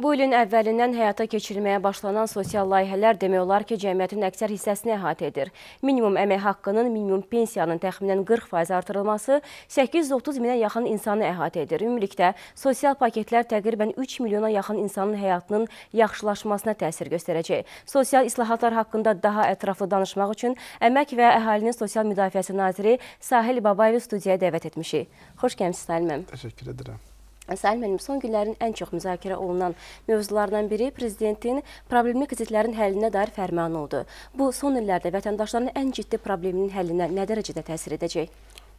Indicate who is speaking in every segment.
Speaker 1: Bu ilin əvvəlindən həyata keçirilməyə başlanan sosial layihələr demək olar ki, cəmiyyətin əksər hissəsini əhatə edir. Minimum əmək haqqının, minimum pensiyanın təxminən 40% artırılması 830 minə yaxın insanı əhatə edir. Ümumilikdə, sosial paketlər təqribən 3 milyona yaxın insanın həyatının yaxşılaşmasına təsir göstərəcək. Sosial islahatlar haqqında daha ətraflı danışmaq üçün Əmək və Əhalinin Sosial Müdafiəsi Naziri Sahil Babayevi studiyaya dəvət etmişik. Xoş gəlmişsiniz, Sahil müəllim.
Speaker 2: Təşəkkür edirəm.
Speaker 1: Sayın müəllim, son günlərin ən çox müzakirə olunan mövzulardan biri prezidentin problemli kreditlərin həllinə dair fərmanı oldu. Bu, son illərdə vətəndaşların ən ciddi probleminin həllinə nə dərəcədə təsir edəcək?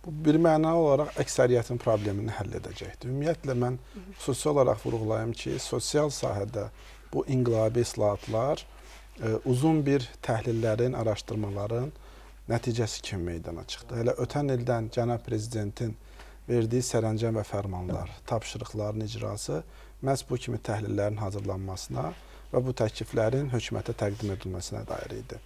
Speaker 2: Bu, bir məna olaraq əksəriyyətin problemini həll edəcəkdir. Ümumiyyətlə, mən xüsusi olaraq vurğulayım ki, sosial sahədə bu inqilabi islahatlar ə, uzun bir təhlillərin, araşdırmaların nəticəsi kimi meydana çıxdı. Hələ ötən ildən cənab prezidentin verdiyi sərəncam və fərmanlar, tapşırıqların icrası məhz bu kimi təhlillərin hazırlanmasına və bu təkliflərin hökumətə təqdim edilməsinə dair idi.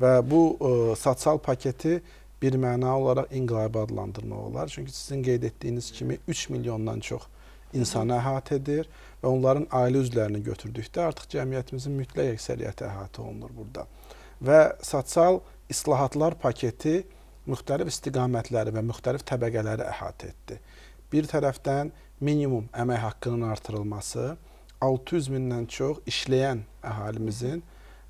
Speaker 2: Və bu ə, e, sosial paketi bir məna olaraq inqilabi adlandırmaq olar. Çünki sizin qeyd etdiyiniz kimi 3 milyondan çox insanı əhatə edir və onların ailə üzvlərini götürdükdə artıq cəmiyyətimizin mütləq əksəriyyəti əhatə olunur burada. Və sosial islahatlar paketi müxtəlif istiqamətləri və müxtəlif təbəqələri əhatə etdi. Bir tərəfdən minimum əmək haqqının artırılması 600 mindən çox işləyən əhalimizin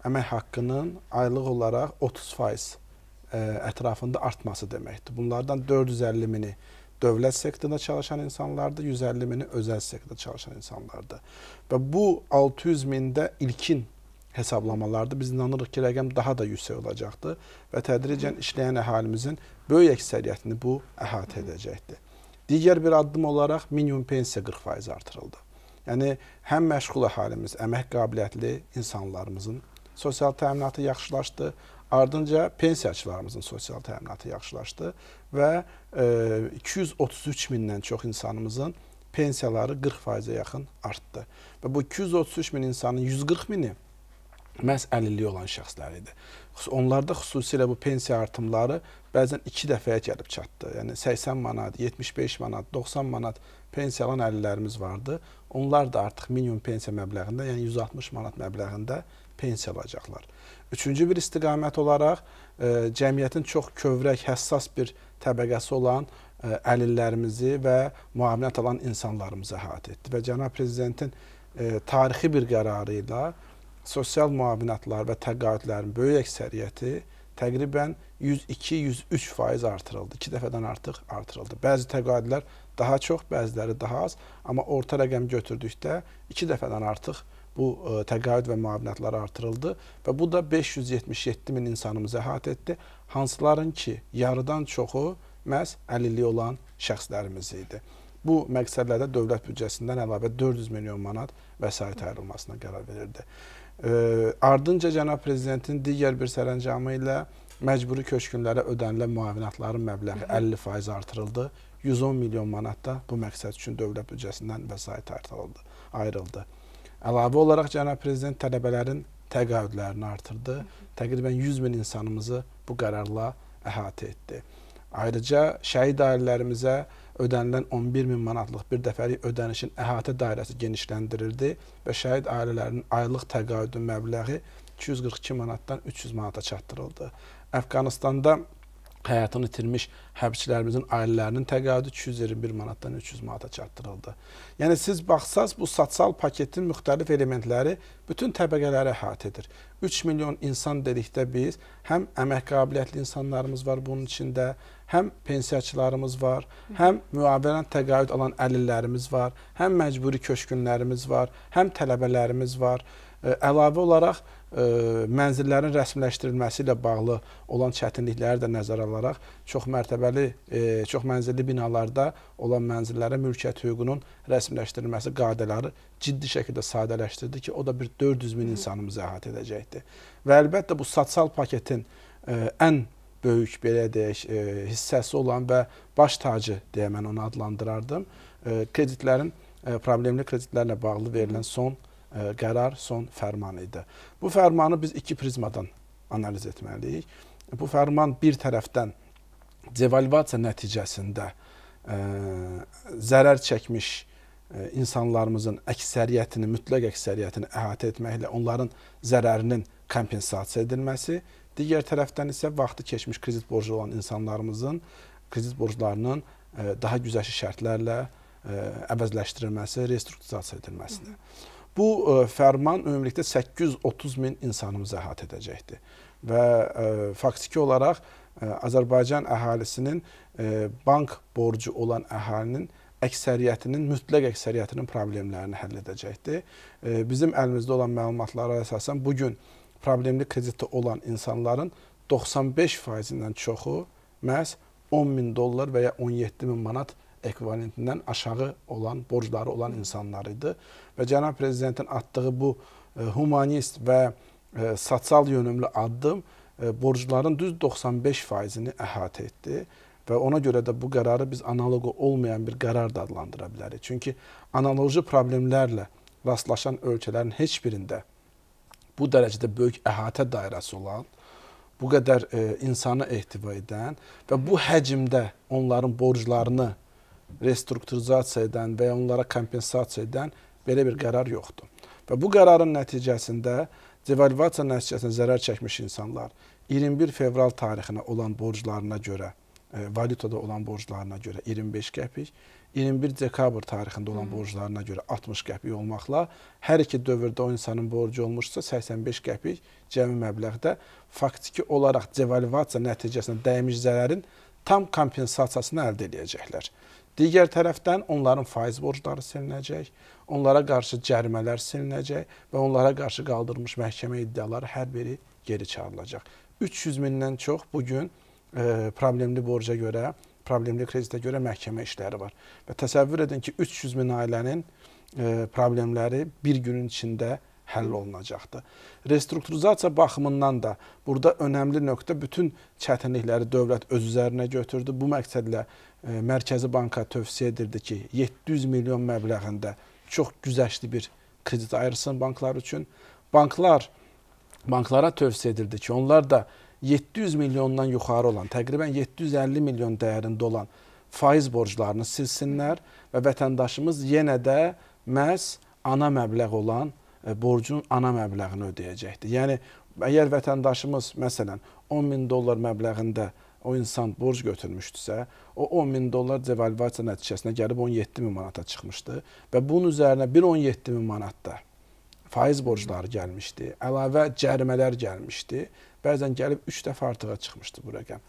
Speaker 2: əmək haqqının aylıq olaraq 30% e, ətrafında artması deməkdir. Bunlardan 450 mini dövlət sektorunda çalışan insanlardır, 150 mini özəl sektorda çalışan insanlardır. Və bu 600 mində ilkin hesablamalarda biz inanırıq ki, rəqəm daha da yüksək olacaqdır və tədricən işləyən əhalimizin böyük əksəriyyətini bu əhatə edəcəkdir. Digər bir addım olaraq minimum pensiya 40% artırıldı. Yəni həm məşğul əhalimiz, əmək qabiliyyətli insanlarımızın sosial təminatı yaxşılaşdı, ardınca pensiyaçılarımızın sosial təminatı yaxşılaşdı və e, 233 mindən çox insanımızın pensiyaları 40%-ə yaxın artdı. Və bu 233 min insanın 140 mini məhz əlilliyi olan şəxslər idi. Onlarda xüsusilə bu pensiya artımları bəzən 2 dəfəyə gəlib çatdı. Yəni 80 manat, 75 manat, 90 manat pensiya alan əlillərimiz vardı. Onlar da artıq minimum pensiya məbləğində, yəni 160 manat məbləğində pensiya alacaqlar. Üçüncü bir istiqamət olaraq e, cəmiyyətin çox kövrək, həssas bir təbəqəsi olan e, əlillərimizi və müavinət alan insanlarımızı əhatə etdi və cənab prezidentin e, tarixi bir qərarı ilə sosial müavinətlər və təqaüdlərin böyük əksəriyyəti təqribən 102-103 faiz artırıldı. 2 dəfədən artıq artırıldı. Bəzi təqaüdlər daha çox, bəziləri daha az, amma orta rəqəm götürdükdə 2 dəfədən artıq bu e, təqaüd və müavinətlər artırıldı və bu da 577 min insanımızı əhatə etdi, hansıların ki, yarıdan çoxu məhz əlilliyi olan şəxslərimiz idi. Bu məqsədlərdə dövlət büdcəsindən əlavə 400 milyon manat vəsait ayrılmasına qərar verildi. Ardınca cənab prezidentin digər bir sərəncamı ilə məcburi köçkünlərə ödənilən müavinətlərin məbləği 50% artırıldı. 110 milyon manat da bu məqsəd üçün dövlət büdcəsindən vəsait ayrıldı. ayrıldı. Əlavə olaraq cənab prezident tələbələrin təqaüdlərini artırdı. Təqribən 100 min insanımızı bu qərarla əhatə etdi. Ayrıca şəhid ailələrimizə ödənilən 11 min manatlıq bir dəfəlik ödənişin əhatə dairəsi genişləndirildi və şəhid ailələrinin aylıq təqaüdü məbləği 242 manatdan 300 manata çatdırıldı. Əfqanistanda həyatını itirmiş hərbçilərimizin ailələrinin təqaüdü 221 manatdan 300 manata çatdırıldı. Yəni siz baxsaz bu sosial paketin müxtəlif elementləri bütün təbəqələri əhatə edir. 3 milyon insan dedikdə biz həm əmək qabiliyyətli insanlarımız var bunun içində, həm pensiyaçılarımız var, həm müavinət təqaüd alan əlillərimiz var, həm məcburi köçkünlərimiz var, həm tələbələrimiz var. Əlavə olaraq mənzillərin rəsmiləşdirilməsi ilə bağlı olan çətinlikləri də nəzərə alaraq çox mərtəbəli, çox mənzilli binalarda olan mənzillərə mülkiyyət hüququnun rəsmiləşdirilməsi qaydələri ciddi şəkildə sadələşdirdi ki, o da bir 400 min insanımızı əhatə edəcəkdir. Və əlbəttə bu sosial paketin ən böyük belə deyək, ə, hissəsi olan və baş tacı deyə mən onu adlandırardım. Ə, kreditlərin ə, problemli kreditlərlə bağlı verilən son ə, qərar son fərman idi. Bu fərmanı biz iki prizmadan analiz etməliyik. Bu fərman bir tərəfdən devalvasiya nəticəsində ə, zərər çəkmiş e, insanlarımızın əksəriyyətini, mütləq əksəriyyətini əhatə etməklə onların zərərinin kompensasiya edilməsi, digər tərəfdən isə vaxtı keçmiş kredit borcu olan insanlarımızın kredit borclarının e, daha güzəşli şərtlərlə e, əvəzləşdirilməsi, restrukturizasiya edilməsidir. Bu fərman ümumilikdə 830 min insanımızı əhatə edəcəkdir və faktiki olaraq Azərbaycan əhalisinin bank borcu olan əhalinin əksəriyyətinin, mütləq əksəriyyətinin problemlərini həll edəcəkdir. Bizim əlimizdə olan məlumatlara əsasən bu gün problemli krediti olan insanların 95%-dən çoxu məhz 10 min dollar və ya 17 min manat ekvivalentindən aşağı olan, borcları olan insanlar idi. Və cənab prezidentin atdığı bu e, humanist və e, sosial yönümlü addım e, borcların düz 95%-ni əhatə etdi və ona görə də bu qərarı biz analoqu olmayan bir qərar da adlandıra bilərik. Çünki analoji problemlərlə rastlaşan ölkələrin heç birində bu dərəcədə böyük əhatə dairəsi olan, bu qədər e, insanı ehtiva edən və bu həcmdə onların borclarını restrukturizasiya edən və ya onlara kompensasiya edən belə bir qərar yoxdur. Və bu qərarın nəticəsində devalvasiya nəticəsində zərər çəkmiş insanlar 21 fevral tarixinə olan borclarına görə, e, valyutada olan borclarına görə 25 qəpik, 21 dekabr tarixində olan borclarına görə 60 qəpik olmaqla hər iki dövrdə o insanın borcu olmuşsa 85 qəpik cəmi məbləğdə faktiki olaraq devalvasiya nəticəsində dəymiş zərərin tam kompensasiyasını əldə edəcəklər. Digər tərəfdən onların faiz borcları silinəcək, onlara qarşı cərimələr silinəcək və onlara qarşı qaldırılmış məhkəmə iddiaları hər biri geri çağırılacaq. 300 mindən çox bu gün e, problemli borca görə problemli kreditə görə məhkəmə işləri var. Və təsəvvür edin ki, 300 min ailənin e, problemləri bir günün içində həll olunacaqdır. Restrukturizasiya baxımından da burada önəmli nöqtə bütün çətinlikləri dövlət öz üzərinə götürdü. Bu məqsədlə e, Mərkəzi Banka tövsiyə edirdi ki, 700 milyon məbləğində çox güzəştli bir kredit ayırsın banklar üçün. Banklar banklara tövsiyə edirdi ki, onlar da 700 milyondan yuxarı olan, təqribən 750 milyon dəyərində olan faiz borclarını silsinlər və vətəndaşımız yenə də məhz ana məbləğ olan e, borcun ana məbləğini ödəyəcəkdir. Yəni əgər vətəndaşımız məsələn 10 min dollar məbləğində o insan borc götürmüşdüsə, o 10 min dollar devalvasiya nəticəsində gəlib 17 min manata çıxmışdı və bunun üzərinə bir 17 min manatda faiz borcları gəlmişdi, əlavə cərimələr gəlmişdi Bəzən gəlib 3 dəfə artığa çıxmışdı bu rəqəm.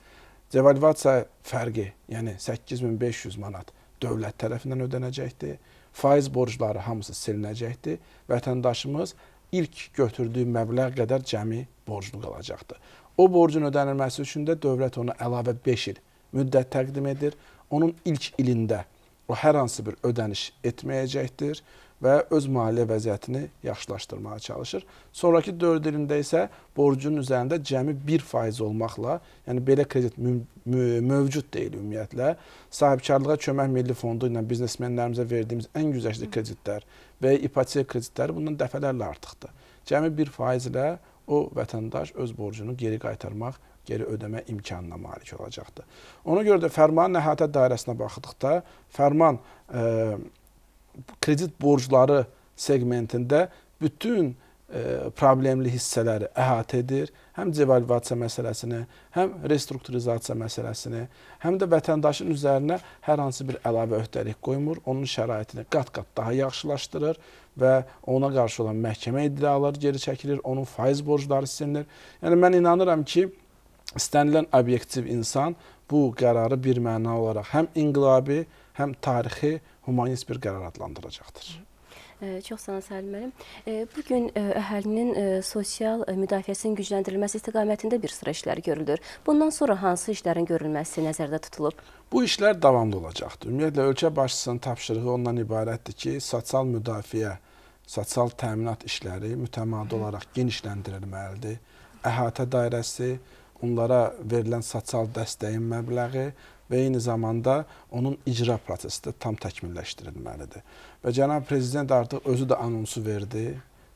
Speaker 2: Devalvasiya fərqi, yəni 8500 manat dövlət tərəfindən ödənəcəkdir. Faiz borcları hamısı silinəcəkdir. Vətəndaşımız ilk götürdüyü məbləğ qədər cəmi borclu qalacaqdır. O borcun ödənilməsi üçün də dövlət ona əlavə 5 il müddət təqdim edir. Onun ilk ilində o hər hansı bir ödəniş etməyəcəkdir və öz maliyyə vəziyyətini yaxşılaşdırmağa çalışır. Sonrakı 4 ilində isə borcun üzərində cəmi 1% olmaqla, yəni belə kredit mövcud deyil ümumiyyətlə. Sahibkarlığa kömək milli fondu ilə biznesmenlərimizə verdiyimiz ən güzəştli kreditlər və ipotek kreditləri bundan dəfələrlə artıqdır. Cəmi 1% ilə o vətəndaş öz borcunu geri qaytarmaq geri ödəmə imkanına malik olacaqdır. Ona görə də fərmanın əhatə dairəsinə baxdıqda fərman e, kredit borcları segmentində bütün e, problemli hissələri əhatə edir. Həm devalvasiya məsələsini, həm restrukturizasiya məsələsini, həm də vətəndaşın üzərinə hər hansı bir əlavə öhdəlik qoymur, onun şəraitini qat-qat daha yaxşılaşdırır və ona qarşı olan məhkəmə iddiaları geri çəkilir, onun faiz borcları silinir. Yəni mən inanıram ki, istənilən obyektiv insan bu qərarı bir məna olaraq həm inqilabi, həm tarixi humanist bir qərar adlandıracaqdır.
Speaker 1: Çox sağ olun Səlim müəllim. Bu gün əhalinin sosial müdafiəsinin gücləndirilməsi istiqamətində bir sıra işlər görülür. Bundan sonra hansı işlərin görülməsi nəzərdə tutulub?
Speaker 2: Bu işlər davamlı olacaqdır. Ümumiyyətlə ölkə başçısının tapşırığı ondan ibarətdir ki, sosial müdafiə, sosial təminat işləri mütəmadi olaraq genişləndirilməlidir. Əhatə dairəsi, onlara verilən sosial dəstəyin məbləği və eyni zamanda onun icra prosesi də tam təkmilləşdirilməlidir. Və cənab prezident artıq özü də anonsu verdi.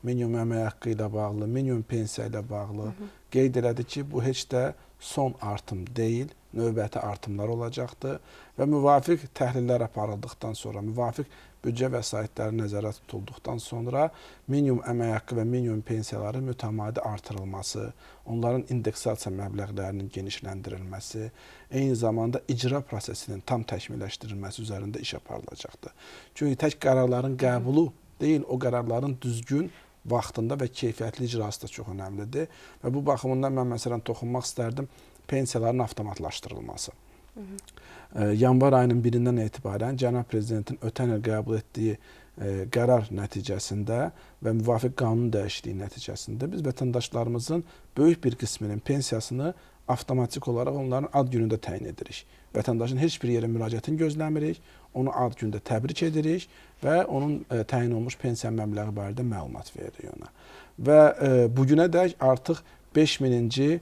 Speaker 2: Minimum əmək haqqı ilə bağlı, minimum pensiya ilə bağlı qeyd elədi ki, bu heç də son artım deyil, növbəti artımlar olacaqdır və müvafiq təhlillər aparıldıqdan sonra, müvafiq büdcə vəsaitləri nəzərdə tutulduqdan sonra minimum əmək haqqı və minimum pensiyaların mütəmadi artırılması, onların indeksasiya məbləğlərinin genişləndirilməsi, eyni zamanda icra prosesinin tam təkmilləşdirilməsi üzərində iş aparılacaqdır. Çünki tək qərarların qəbulu deyil, o qərarların düzgün vaxtında və keyfiyyətli icrası da çox önəmlidir və bu baxımından mən məsələn toxunmaq istərdim pensiyaların avtomatlaşdırılması. Hı -hı. Yanvar ayının 1-dən etibarən cənab prezidentin ötən il qəbul etdiyi ə, qərar nəticəsində və müvafiq qanun dəyişikliyi nəticəsində biz vətəndaşlarımızın böyük bir qisminin pensiyasını avtomatik olaraq onların ad günündə təyin edirik. Vətəndaşın heç bir yerə müraciətini gözləmirik, onu ad gündə təbrik edirik və onun ə, təyin olmuş pensiya məbləği barədə məlumat veririk ona. Və ə, bu günə dək artıq 5000-ci e,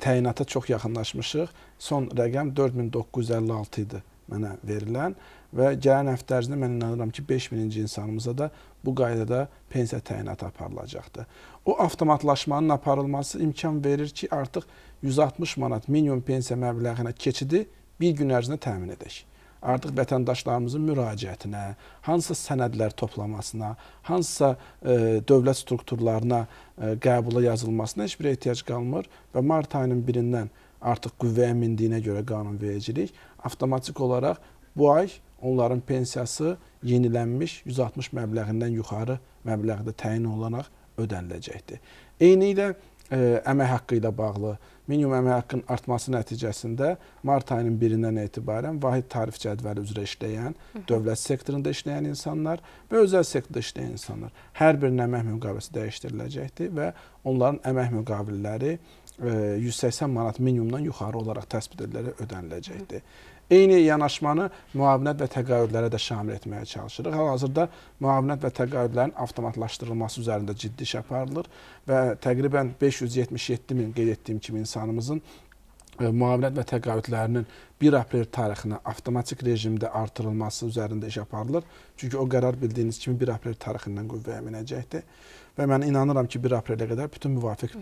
Speaker 2: təyinata çox yaxınlaşmışıq. Son rəqəm 4956 idi mənə verilən və gələn həftə ərzində mən inanıram ki, 5000-ci insanımıza da bu qaydada pensiya təyinatı aparılacaqdır. O avtomatlaşmanın aparılması imkan verir ki, artıq 160 manat minimum pensiya məbləğinə keçidi bir gün ərzində təmin edək artıq vətəndaşlarımızın müraciətinə, hansısa sənədlər toplamasına, hansısa e, dövlət strukturlarına e, qəbula yazılmasına heç bir ehtiyac qalmır və mart ayının birindən artıq qüvvəyə mindiyinə görə qanunvericilik avtomatik olaraq bu ay onların pensiyası yenilənmiş 160 məbləğindən yuxarı məbləğdə təyin olunaraq ödəniləcəkdir. Eyni ilə ə, əmək haqqı ilə bağlı minimum əmək haqqının artması nəticəsində mart ayının 1-dən etibarən vahid tarif cədvəli üzrə işləyən, dövlət sektorunda işləyən insanlar və özəl sektorda işləyən insanlar hər birinin əmək müqaviləsi dəyişdiriləcəkdir və onların əmək müqavilələri 180 manat minimumdan yuxarı olaraq təsbit edilərək ödəniləcəkdir. Eyni yanaşmanı müavinət və təqaüdlərə də şamil etməyə çalışırıq. Hal-hazırda müavinət və təqaüdlərin avtomatlaşdırılması üzərində ciddi iş aparılır və təqribən 577 min qeyd etdiyim kimi insanımızın e, müavinət və təqaüdlərinin 1 aprel tarixinə avtomatik rejimdə artırılması üzərində iş aparılır. Çünki o qərar bildiyiniz kimi 1 aprel tarixindən qüvvəyə minəcəkdir və mən inanıram ki, 1 aprelə qədər bütün müvafiq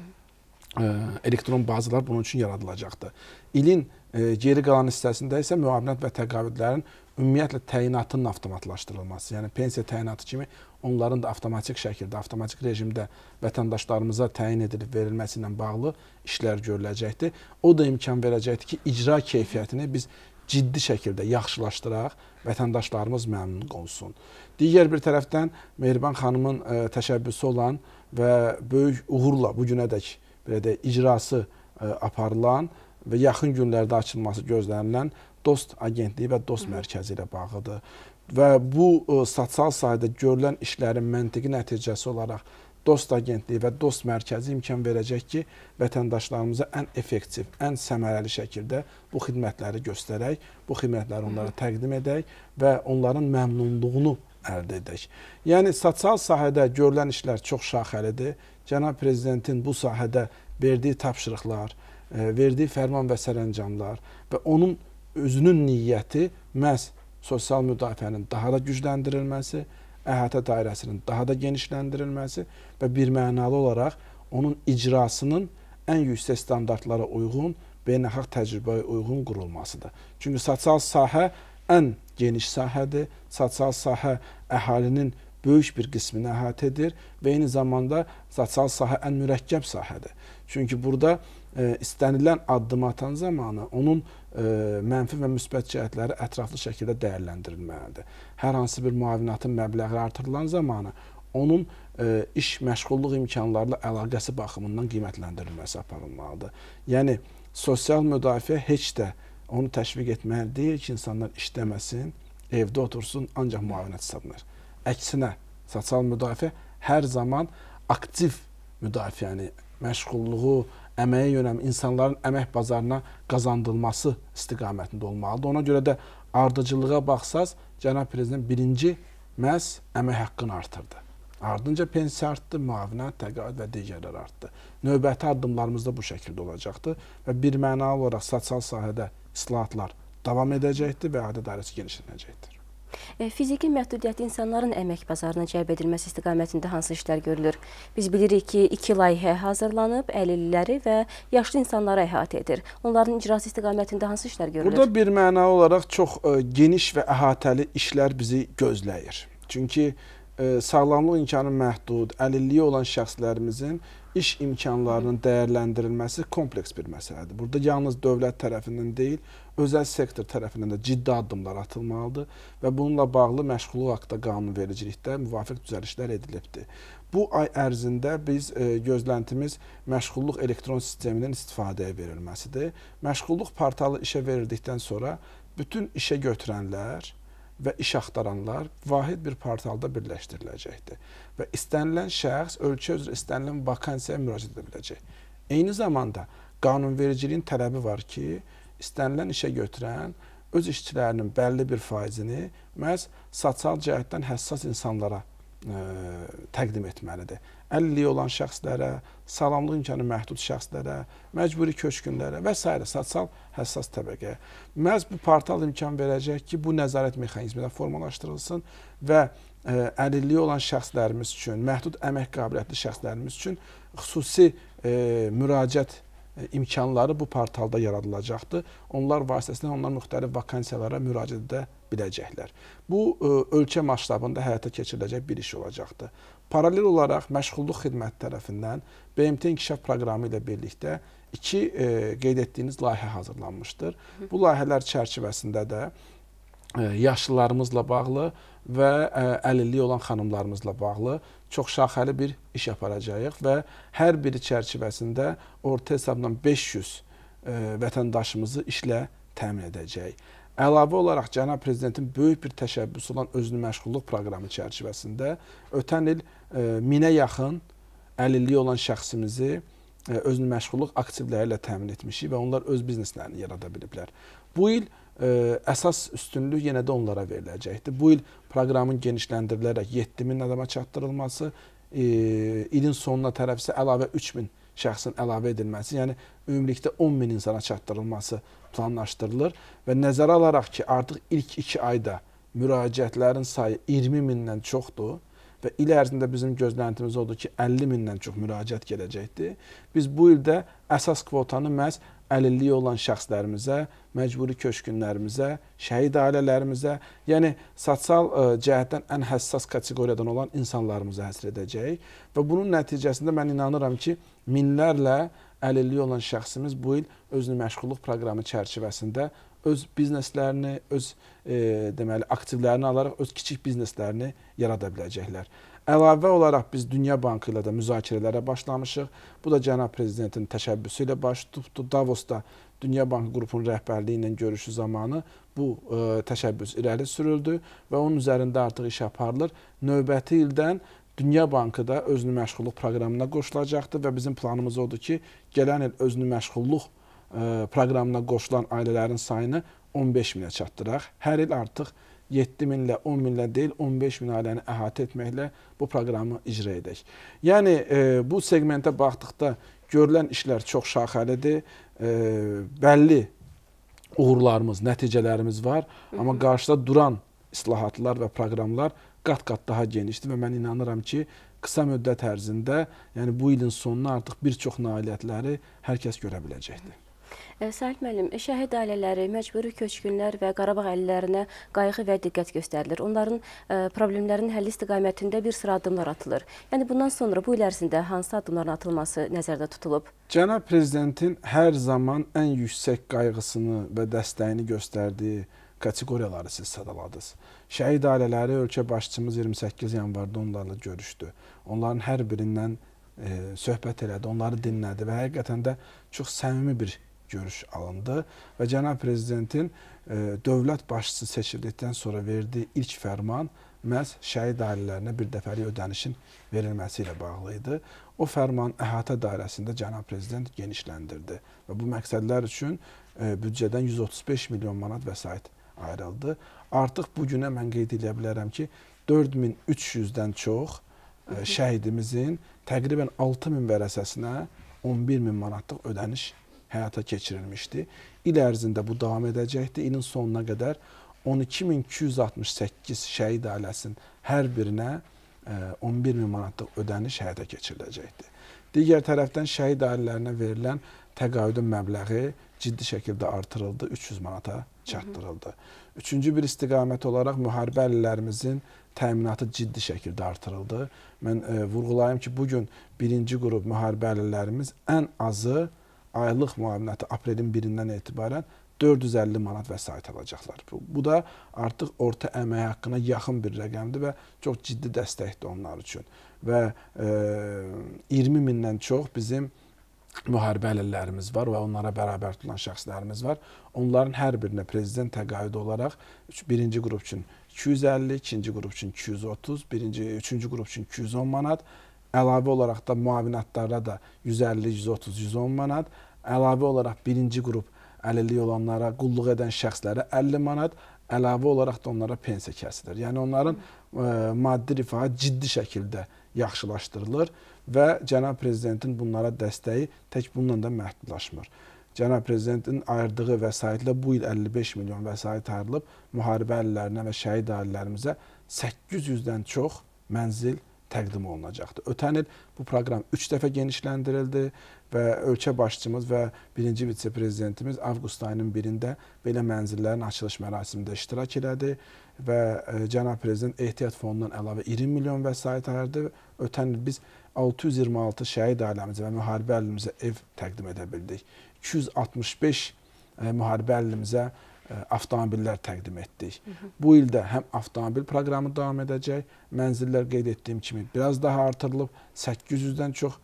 Speaker 2: elektron bazalar bunun üçün yaradılacaqdır. İlin E, geri qalan hissəsində isə müavinət və təqaüdlərin ümumiyyətlə təyinatının avtomatlaşdırılması, yəni pensiya təyinatı kimi onların da avtomatik şəkildə, avtomatik rejimdə vətəndaşlarımıza təyin edilib verilməsi ilə bağlı işlər görüləcəkdir. O da imkan verəcəkdir ki, icra keyfiyyətini biz ciddi şəkildə yaxşılaşdıraq, vətəndaşlarımız məmnun olsun. Digər bir tərəfdən Mehriban xanımın e, təşəbbüsü olan və böyük uğurla bu günədək belə də icrası ə, e, aparılan və yaxın günlərdə açılması gözlənilən Dost Agentliyi və Dost Mərkəzi ilə bağlıdır. Və bu ə, e, sosial sahədə görülən işlərin məntiqi nəticəsi olaraq Dost Agentliyi və Dost Mərkəzi imkan verəcək ki, vətəndaşlarımıza ən effektiv, ən səmərəli şəkildə bu xidmətləri göstərək, bu xidmətləri onlara təqdim edək və onların məmnunluğunu əldə edək. Yəni sosial sahədə görülən işlər çox şaxəlidir. Cənab prezidentin bu sahədə verdiyi tapşırıqlar, verdiyi fərman və sərəncamlar və onun özünün niyyəti məhz sosial müdafiənin daha da gücləndirilməsi, əhatə dairəsinin daha da genişləndirilməsi və birmənalı olaraq onun icrasının ən yüksək standartlara uyğun, beynəlxalq təcrübəyə uyğun qurulmasıdır. Çünki sosial sahə ən geniş sahədir. Sosial sahə əhalinin böyük bir qismini əhatə edir və eyni zamanda sosial sahə ən mürəkkəb sahədir. Çünki burada e, istənilən addım atan zamanı onun e, mənfi və müsbət cəhətləri ətraflı şəkildə dəyərləndirilməlidir. Hər hansı bir müavinatın məbləği artırılan zamanı onun e, iş məşğulluq imkanlarıyla əlaqəsi baxımından qiymətləndirilməsi aparılmalıdır. Yəni sosial müdafiə heç də onu təşviq etməli deyil ki, insanlar işləməsin, evdə otursun, ancaq müavinət hesablanır. Əksinə, sosial müdafiə hər zaman aktiv müdafiəni, məşğulluğu, əməyə yönəm insanların əmək bazarına qazandırılması istiqamətində olmalıdır. Ona görə də ardıcılığa baxsaz, cənab prezident birinci məhz əmək haqqını artırdı. Ardınca pensiya artdı, müavinət, təqaüd və digərlər artdı. Növbəti addımlarımız da bu şəkildə olacaqdır və bir mənalı olaraq sosial sahədə islahatlar davam edəcəkdir və adi dairəsi genişlənəcəkdir.
Speaker 1: E, fiziki məhdudiyyətli insanların əmək bazarına cəlb edilməsi istiqamətində hansı işlər görülür? Biz bilirik ki, iki layihə hazırlanıb, əlilliləri və yaşlı insanları əhatə edir. Onların icrası istiqamətində hansı işlər görülür?
Speaker 2: Burada bir mənalı olaraq çox e, geniş və əhatəli işlər bizi gözləyir. Çünki e, sağlamlıq imkanı məhdud, əlilliyi olan şəxslərimizin iş imkanlarının dəyərləndirilməsi kompleks bir məsələdir. Burada yalnız dövlət tərəfindən deyil, özəl sektor tərəfindən də ciddi addımlar atılmalıdır və bununla bağlı məşğulluq haqqında qanunvericilikdə müvafiq düzəlişlər edilibdir. Bu ay ərzində biz e, gözləntimiz məşğulluq elektron sistemindən istifadəyə verilməsidir. Məşğulluq portalı işə verildikdən sonra bütün işə götürənlər və iş axtaranlar vahid bir portalda birləşdiriləcəkdir və istənilən şəxs ölkə üzrə istənilən vakansiyaya müraciət edə biləcək. Eyni zamanda qanunvericiliyin tələbi var ki, istənilən işə götürən öz işçilərinin bəlli bir faizini məhz sosial cəhətdən həssas insanlara təqdim etməlidir. Əlilliyi olan şəxslərə, sağlamlıq imkanı məhdud şəxslərə, məcburi köçkünlərə və s. sosial həssas təbəqəyə. Məhz bu portal imkan verəcək ki, bu nəzarət mexanizmi də formalaşdırılsın və əlilliyi olan şəxslərimiz üçün, məhdud əmək qabiliyyətli şəxslərimiz üçün xüsusi ə, müraciət imkanları bu portalda yaradılacaqdır. Onlar vasitəsilə onlar müxtəlif vakansiyalara müraciət edə biləcəklər. Bu ə, ölkə masştabında həyata keçiriləcək bir iş olacaqdır. Paralel olaraq məşğulluq xidməti tərəfindən BMT inkişaf proqramı ilə birlikdə iki ə, qeyd etdiyiniz layihə hazırlanmışdır. Bu layihələr çərçivəsində də ə, yaşlılarımızla bağlı və ə, əlilliyi olan xanımlarımızla bağlı çox şaxəli bir iş aparacağıq və hər biri çərçivəsində orta hesabla 500 ə, vətəndaşımızı işlə təmin edəcəyik. Əlavə olaraq cənab prezidentin böyük bir təşəbbüsü olan özünü məşğulluq proqramı çərçivəsində ötən il ə, minə yaxın əlilliyi olan şəxsimizi ə, özünü məşğulluq aktivləri ilə təmin etmişik və onlar öz bizneslərini yarada biliblər. Bu il ə, əsas üstünlük yenə də onlara veriləcəkdir. Bu il proqramın genişləndirilərək 7000 adama çatdırılması, e, ilin sonuna tərəf isə əlavə 3000 şəxsin əlavə edilməsi, yəni ümumilikdə 10 min insana çatdırılması planlaşdırılır və nəzərə alaraq ki, artıq ilk 2 ayda müraciətlərin sayı 20 mindən çoxdur və il ərzində bizim gözləntimiz odur ki, 50 mindən çox müraciət gələcəkdir. Biz bu ildə əsas kvotanı məhz əlilliyi olan şəxslərimizə, məcburi köçkünlərimizə, şəhid ailələrimizə, yəni sosial e, cəhətdən ən həssas kateqoriyadan olan insanlarımıza həsr edəcəyik və bunun nəticəsində mən inanıram ki, minlərlə əlilliyi olan şəxsimiz bu il özünü məşğulluq proqramı çərçivəsində öz bizneslərini, öz e, deməli aktivlərini alaraq öz kiçik bizneslərini yarada biləcəklər. Əlavə olaraq biz Dünya Bankı ilə də müzakirələrə başlamışıq. Bu da cənab prezidentin təşəbbüsü ilə baş tutdu. Davosda Dünya Bankı qrupunun rəhbərliyi ilə görüşü zamanı bu ə, e, təşəbbüs irəli sürüldü və onun üzərində artıq iş aparılır. Növbəti ildən Dünya Bankı da özünü məşğulluq proqramına qoşulacaqdır və bizim planımız odur ki, gələn il özünü məşğulluq e, proqramına qoşulan ailələrin sayını 15 minə çatdıraq. Hər il artıq 7 minlə, 10 minlə deyil, 15 min ailəni əhatə etməklə bu proqramı icra edək. Yəni e, bu segmentə baxdıqda görülən işlər çox şaxəlidir. E, bəlli uğurlarımız, nəticələrimiz var, amma qarşıda duran islahatlar və proqramlar qat-qat daha genişdir və mən inanıram ki, qısa müddət ərzində, yəni bu ilin sonuna artıq bir çox nailiyyətləri hər kəs görə biləcəkdir.
Speaker 1: Sahib müəllim, şəhid ailələri, məcburi köçkünlər və Qarabağ əlillərinə qayğı və diqqət göstərilir. Onların problemlərinin həlli istiqamətində bir sıra addımlar atılır. Yəni bundan sonra bu il ərzində hansı addımların atılması nəzərdə tutulub?
Speaker 2: Cənab prezidentin hər zaman ən yüksək qayğısını və dəstəyini göstərdiyi kateqoriyaları siz sadaladınız. Şəhid ailələri ölkə başçımız 28 yanvarda onlarla görüşdü. Onların hər birindən e, söhbət elədi, onları dinlədi və həqiqətən də çox səmimi bir görüş alındı və cənab prezidentin e, dövlət başçısı seçildikdən sonra verdiyi ilk fərman məhz şəhid ailələrinə bir dəfəlik ödənişin verilməsi ilə bağlı idi. O fərman əhatə dairəsində cənab prezident genişləndirdi və bu məqsədlər üçün e, büdcədən 135 milyon manat vəsait ayrıldı. Artıq bu günə mən qeyd edə bilərəm ki, 4300-dən çox e, şəhidimizin təqribən 6000 vərəsəsinə 11 min manatlıq ödəniş həyata keçirilmişdi. İl ərzində bu davam edəcəkdir. İlin sonuna qədər 12268 şəhid ailəsinin hər birinə 11 min manatlıq ödəniş həyata keçiriləcəkdir. Digər tərəfdən şəhid ailələrinə verilən təqaüdün məbləği ciddi şəkildə artırıldı, 300 manata çatdırıldı. Üçüncü bir istiqamət olaraq müharibə əlillərimizin təminatı ciddi şəkildə artırıldı. Mən e, vurğulayım ki, bu gün birinci qrup müharibə əlillərimiz ən azı aylıq müavinəti aprelin 1-dən etibarən 450 manat vəsait alacaqlar. Bu, bu da artıq orta əmək haqqına yaxın bir rəqəmdir və çox ciddi dəstəkdir onlar üçün. Və e, 20 mindən çox bizim müharibə əlillərimiz var və onlara bərabər tutulan şəxslərimiz var. Onların hər birinə prezident təqaüdü olaraq birinci qrup üçün 250, ikinci qrup üçün 230, birinci, üçüncü qrup üçün 210 manat, əlavə olaraq da müavinətlərə də 150, 130, 110 manat, əlavə olaraq birinci qrup əlilliyi olanlara, qulluq edən şəxslərə 50 manat, əlavə olaraq da onlara pensiya kəsilir. Yəni onların ə, e, maddi rifahı ciddi şəkildə yaxşılaşdırılır və cənab prezidentin bunlara dəstəyi tək bununla da məhdudlaşmır. Cənab prezidentin ayırdığı vəsaitlə bu il 55 milyon vəsait ayrılıb müharibə əlillərinə və şəhid ailələrimizə 800-dən çox mənzil təqdim olunacaqdır. Ötən il bu proqram 3 dəfə genişləndirildi və ölkə başçımız və birinci vitse-prezidentimiz avqust ayının 1-də belə mənzillərin açılış mərasimində iştirak elədi və e, cənab prezident ehtiyat fondundan əlavə 20 milyon vəsait ayırdı. Ötən il biz 626 şəhid ailəmizə və müharibə əhlimizə ev təqdim edə bildik. 265 e, müharibə əhlimizə avtomobillər təqdim etdik. Hı -hı. Bu ildə həm avtomobil proqramı davam edəcək, mənzillər qeyd etdiyim kimi biraz daha artırılıb 800-dən çox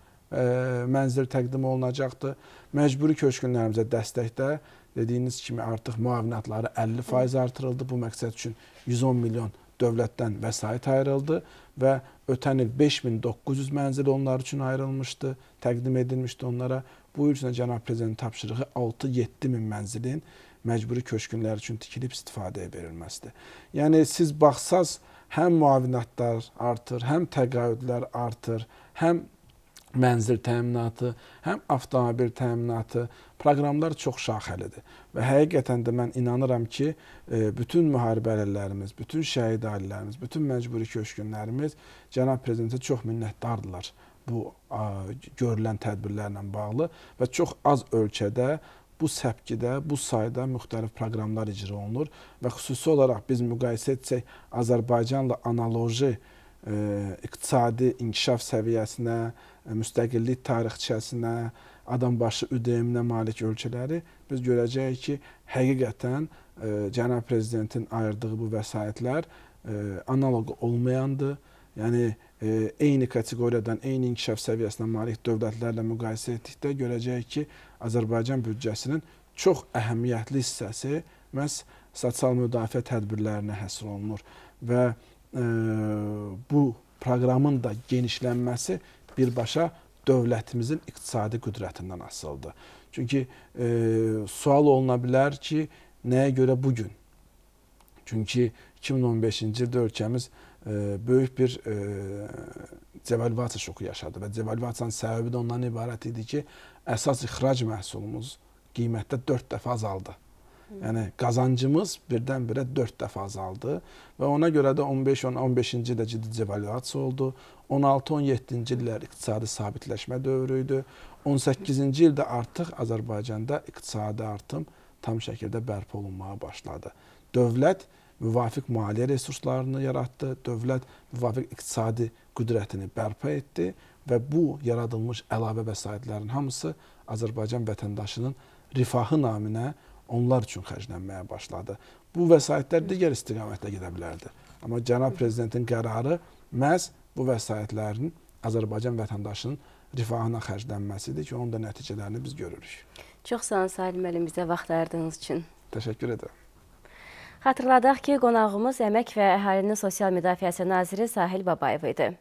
Speaker 2: mənzil təqdim olunacaqdır. Məcburi köçkünlərimizə dəstəkdə dediyiniz kimi artıq müavinətləri 50% artırıldı. Bu məqsəd üçün 110 milyon dövlətdən vəsait ayrıldı və ötən il 5900 mənzil onlar üçün ayrılmışdı, təqdim edilmişdi onlara. Bu il üçün cənab prezidentin tapşırığı 6-7 min mənzilin məcburi köçkünlər üçün tikilib istifadəyə verilməsidir. Yəni siz baxsaz həm müavinətlər artır, həm təqaüdlər artır, həm mənzil təminatı, həm avtomobil təminatı, proqramlar çox şaxəlidir. Və həqiqətən də mən inanıram ki, e, bütün müharibə əlillərimiz, bütün şəhid ailələrimiz, bütün məcburi köçkünlərimiz cənab prezidentə çox minnətdardırlar bu görülən tədbirlərlə bağlı və çox az ölkədə bu səpkidə, bu sayda müxtəlif proqramlar icra olunur və xüsusi olaraq biz müqayisə etsək Azərbaycanla analoji e, iqtisadi inkişaf səviyyəsinə, müstəqillik tarixçəsinə, adam başı ÜDM-nə malik ölkələri biz görəcəyik ki, həqiqətən e, cənab prezidentin ayırdığı bu vəsaitlər e, analoq olmayandır. Yəni e, eyni kateqoriyadan, eyni inkişaf səviyyəsinə malik dövlətlərlə müqayisə etdikdə görəcəyik ki, Azərbaycan büdcəsinin çox əhəmiyyətli hissəsi məhz sosial müdafiə tədbirlərinə həsr olunur və e, bu proqramın da genişlənməsi birbaşa dövlətimizin iqtisadi qüdrətindən asılıdır. Çünki e, sual oluna bilər ki, nəyə görə bu gün? Çünki 2015-ci ildə ölkəmiz e, böyük bir e, devalvasiya şoku yaşadı və devalvasiyanın səbəbi də ondan ibarət idi ki, əsas ixrac məhsulumuz qiymətdə 4 dəfə azaldı. Yəni qazancımız birdən-birə 4 dəfə azaldı və ona görə də 15-15-ci ildə ciddi devalvasiya oldu. 16-17-ci illər iqtisadi sabitləşmə dövrü idi. 18-ci ildə artıq Azərbaycanda iqtisadi artım tam şəkildə bərpa olunmağa başladı. Dövlət müvafiq maliyyə resurslarını yaratdı, dövlət müvafiq iqtisadi qüdrətini bərpa etdi və bu yaradılmış əlavə vəsaitlərin hamısı Azərbaycan vətəndaşının rifahı naminə onlar üçün xərclənməyə başladı. Bu vəsaitlər digər istiqamətdə gedə bilərdi. Amma cənab prezidentin qərarı məhz bu vəsaitlərin Azərbaycan vətəndaşının rifahına xərclənməsidir ki, onun da nəticələrini biz görürük.
Speaker 1: Çox sağ olun Salim müəllim bizə vaxt ayırdığınız üçün.
Speaker 2: Təşəkkür edirəm.
Speaker 1: Xatırladaq ki, qonağımız Əmək və Əhalinin Sosial Müdafiəsi Naziri Sahil Babayev idi.